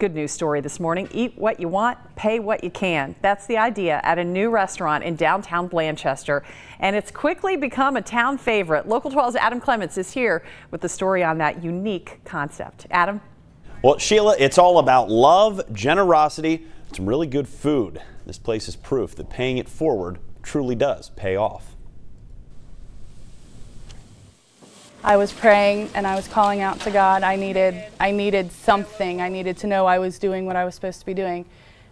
Good news story this morning. Eat what you want, pay what you can. That's the idea at a new restaurant in downtown Blanchester. And it's quickly become a town favorite. Local 12's Adam Clements is here with the story on that unique concept. Adam? Well, Sheila, it's all about love, generosity, some really good food. This place is proof that paying it forward truly does pay off. I was praying and I was calling out to God. I needed, I needed something. I needed to know I was doing what I was supposed to be doing.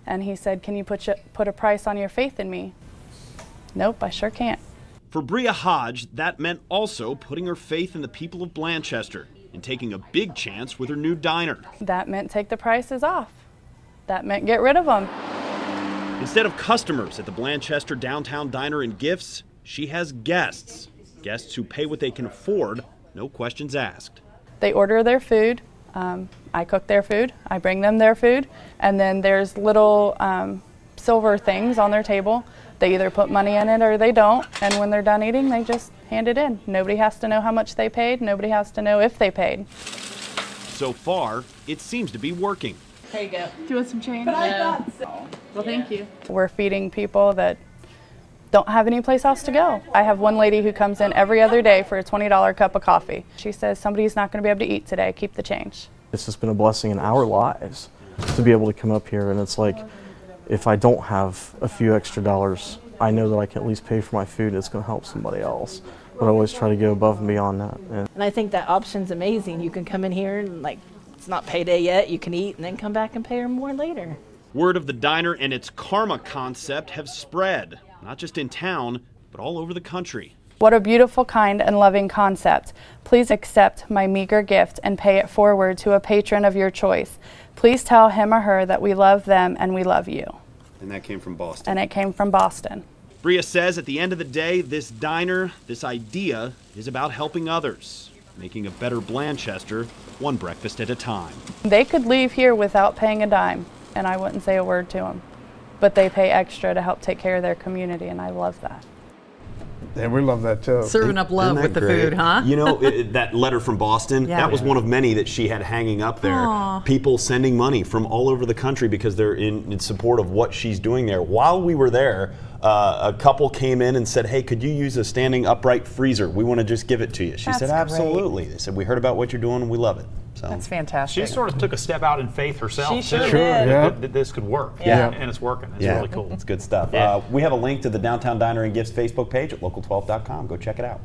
And he said, Can you put, put a price on your faith in me? Nope, I sure can't. For Breya Hodge, that meant also putting her faith in the people of Blanchester and taking a big chance with her new diner. That meant take the prices off. That meant get rid of them. Instead of customers at the Blanchester Downtown Diner and Gifts, she has guests. Guests who pay what they can afford no questions asked. They order their food. Um, I cook their food. I bring them their food. And then there's little um, silver things on their table. They either put money in it or they don't. And when they're done eating, they just hand it in. Nobody has to know how much they paid. Nobody has to know if they paid. So far, it seems to be working. Here you go. Do you want some change? But I thought so. Well, thank you. We're feeding people that don't have any place else to go. I have one lady who comes in every other day for a $20 cup of coffee. She says somebody's not going to be able to eat today, keep the change. It's just been a blessing in our lives to be able to come up here and it's like if I don't have a few extra dollars, I know that I can at least pay for my food. It's going to help somebody else. But I always try to go above and beyond that. And, and I think that option's amazing. You can come in here and like it's not payday yet. You can eat and then come back and pay her more later. Word of the diner and its karma concept have spread not just in town, but all over the country. What a beautiful, kind, and loving concept. Please accept my meager gift and pay it forward to a patron of your choice. Please tell him or her that we love them and we love you. And that came from Boston. And it came from Boston. Breya says at the end of the day, this diner, this idea, is about helping others, making a better Blanchester one breakfast at a time. They could leave here without paying a dime, and I wouldn't say a word to them but they pay extra to help take care of their community, and I love that. And we love that too. Serving up love with the great? food, huh? You know, it, that letter from Boston, yeah. that was one of many that she had hanging up there. Aww. People sending money from all over the country because they're in, in support of what she's doing there. While we were there, uh, a couple came in and said, "Hey, could you use a standing upright freezer? We want to just give it to you." She That's said, "Absolutely." Great. They said, "We heard about what you're doing and we love it." So That's fantastic. She sort of took a step out in faith herself. She sure too, did. Yeah. That, this could work. Yeah. And it's working. It's yeah. really cool. It's good stuff. Yeah. Uh, we have a link to the Downtown Diner and Gifts Facebook page at local12.com. Go check it out.